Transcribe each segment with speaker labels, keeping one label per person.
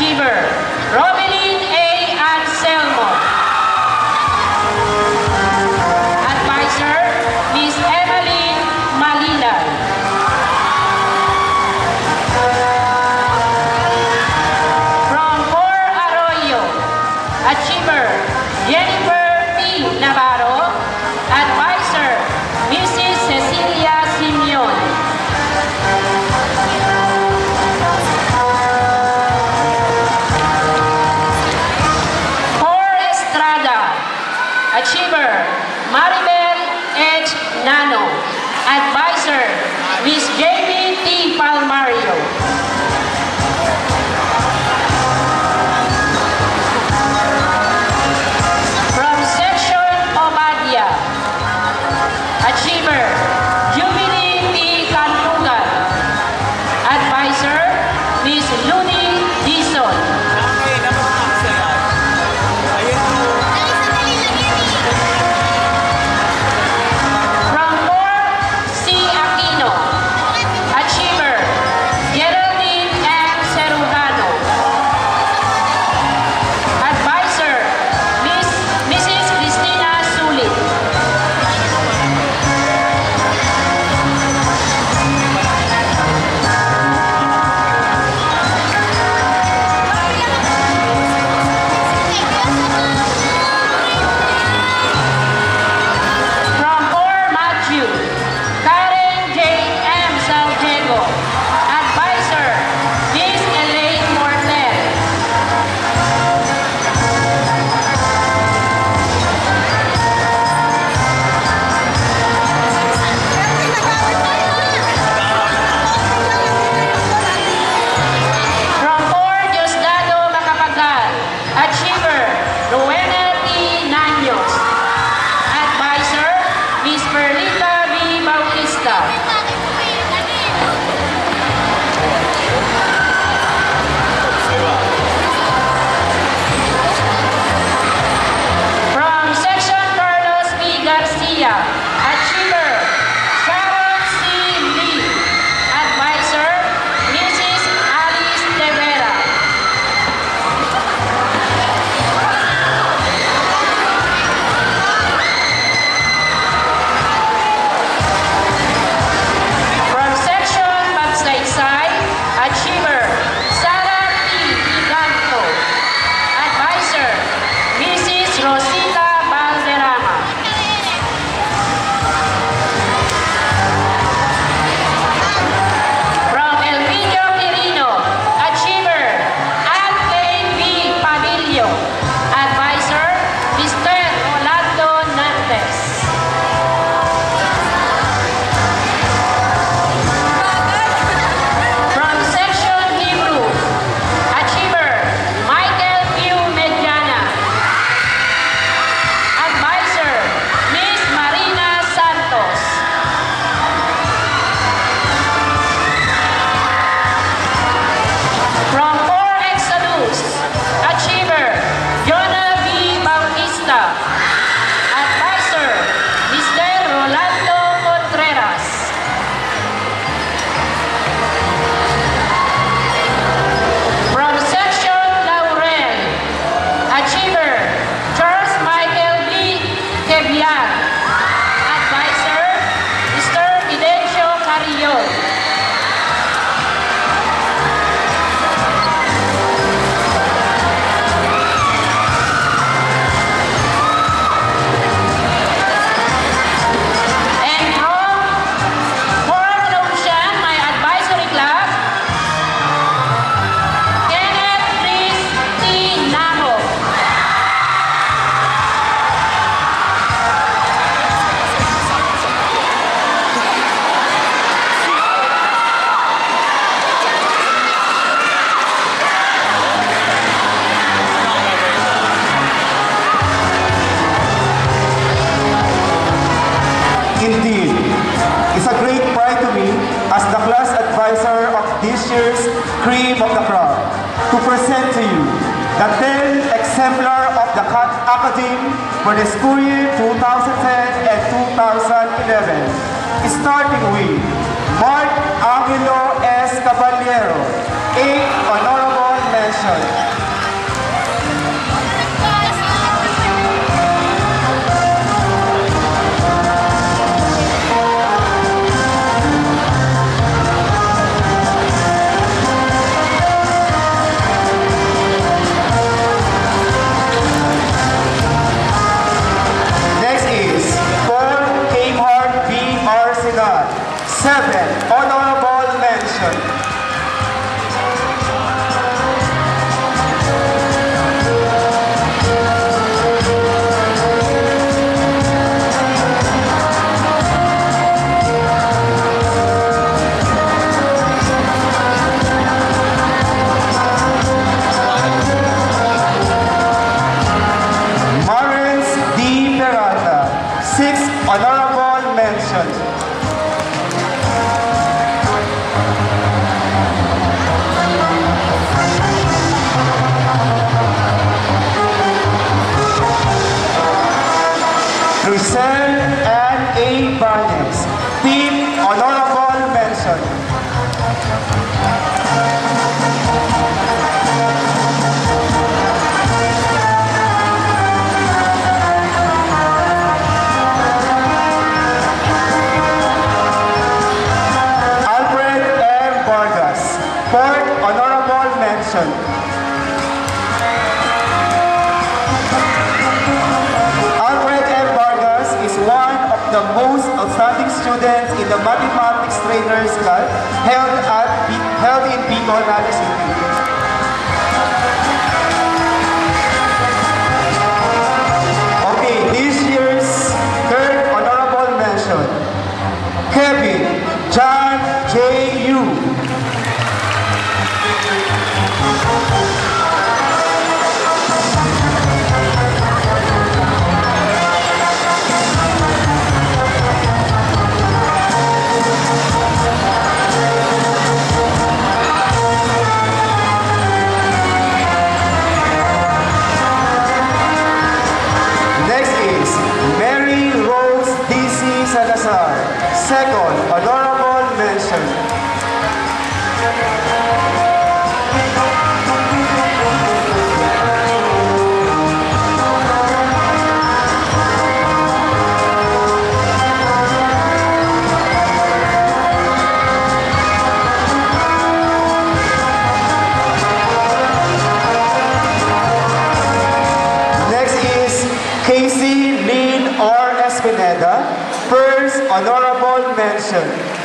Speaker 1: Achiever, Romeline A. Anselmo. Advisor, Ms. Evelyn Malilay. From Por Arroyo, Achiever, Jennifer P. Navarro.
Speaker 2: teachers, cream of the crop, to present to you the 10 exemplar of the Cat Academy for the school year 2010 and 2011, starting with Mark Angelo S. Caballero, 8 Honorable Mention. Trainers Club held, at, held in Bicol, Naga City. Okay, this year's third honorable mention. Kevin John J. Yu. Espineda. First, honorable mention.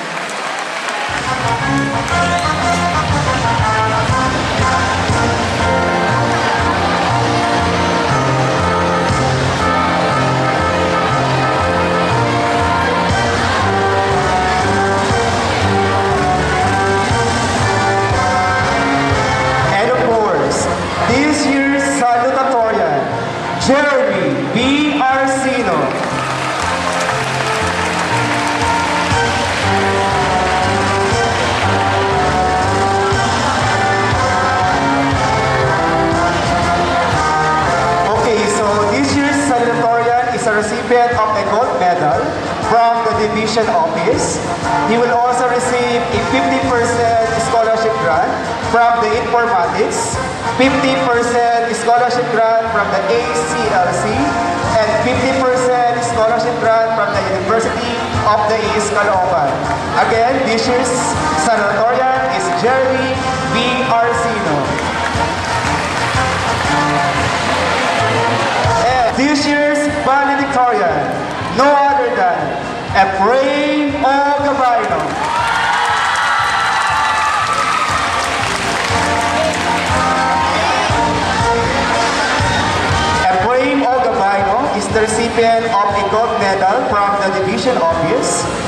Speaker 2: Division office. He will also receive a 50% scholarship grant from the informatics, 50% scholarship grant from the ACLC, and 50% scholarship grant from the University of the East Caloocan. Again, this year's salutatorian is Jeremy B. Arcino. And this year's valedictorian, no other than Ephraim recipient of a gold medal from the division office